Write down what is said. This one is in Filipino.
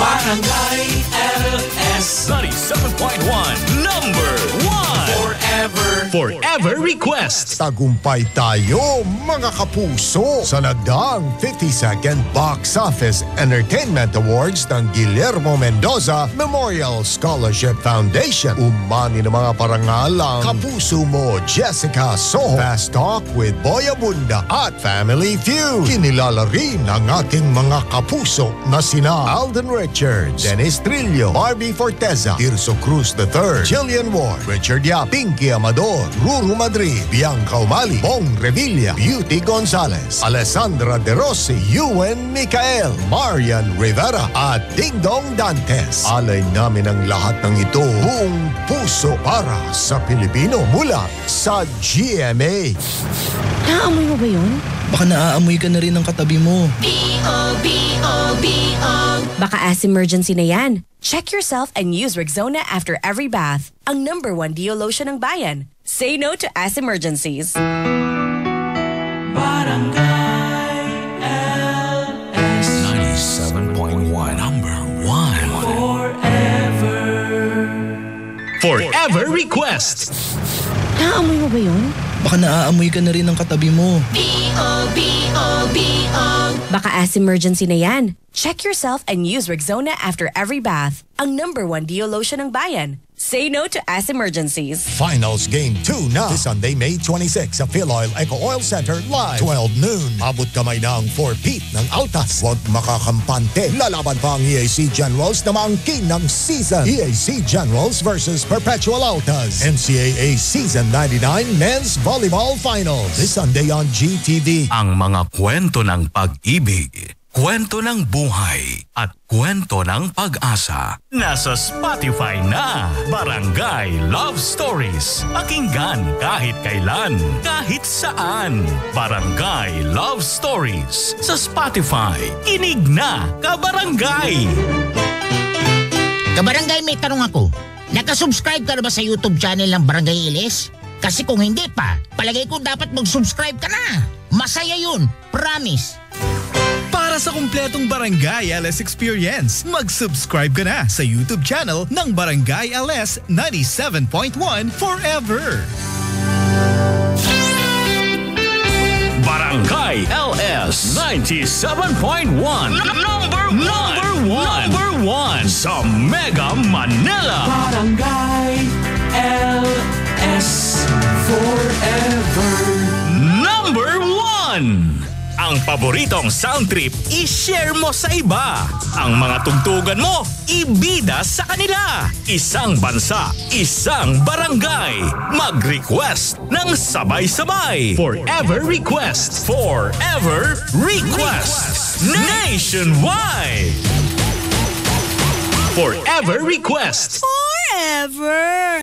Barangay LS 97.1 Number 1 Forever Request Tagumpay tayo mga kapuso sa nagdaang 52nd Box Office Entertainment Awards ng Guillermo Mendoza Memorial Scholarship Foundation. Umani ng mga parangal ang Kapuso Mo Jessica Soho, Fast Talk with Boy Abunda at Family Feud. Kinilala rin ang ating mga kapuso na sina Alden Richards, Dennis Trillo, Barbie Forteza, Tirso Cruz III, Jillian Ward, Richard Yap, Pinky Amador, Ruru Madrid, Bianca Umali, Bong Revilla, Beauty Gonzalez, Alessandra De Rossi, Ewan Micael, Marian Rivera at Ding Dong Dantes. Alay namin ang lahat ng ito buong puso para sa Pilipino mula sa GMA. Naamoy mo ba yun? Baka naaamoy ka na rin ng katabi mo. Baka as emergency na yan. Check yourself and use Rexona after every bath. Ang number one Dio lotion ng bayan. Say no to as emergencies. Barangay LS 97.1 Number 1 Forever Forever Request Naamoy mo ba yun? Baka naaamoy ka na rin ng katabi mo. Baka as emergency na yan. Check yourself and use Rexona after every bath. Ang number one Dio lotion ng bayan. Say no to as emergencies. Finals Game 2 na this Sunday, May 26 sa Philoil Eco Oil Center live. 12 noon. Abot kamay na ang 4 Pete ng Altas. Huwag makakampante. Lalaban pa ang EAC Generals na maangkin ng season. EAC Generals versus Perpetual Altas. NCAA Season 99 Men's Volleyball Finals. This Sunday on GTV. Ang mga kwento ng pag-ibig, kwento ng buhay, at kwento ng pag-asa. Nasa Spotify na. Barangay Love Stories. Pakinggan kahit kailan, kahit saan. Barangay Love Stories. Sa Spotify. Kinig na, kabarangay! Kabarangay, may tanong ako. Nakasubscribe ka na ba sa YouTube channel ng Barangay Ilis? Kasi kung hindi pa, palagay ko dapat mag-subscribe ka na. Masaya yun. Promise. Para sa kumpletong Barangay LS experience, mag-subscribe ka na sa YouTube channel ng Barangay LS 97.1 Forever. Barangay LS 97.1 Number 1 Number 1 Number 1 Sa Mega Manila. Barangay LS Forever. Number 1 Ang paboritong sound trip, i-share mo sa iba. Ang mga tugtugan mo, ibida sa kanila. Isang bansa, isang barangay. Mag-request ng sabay-sabay. Forever Request. Forever Request. Nationwide. Forever Request. Forever!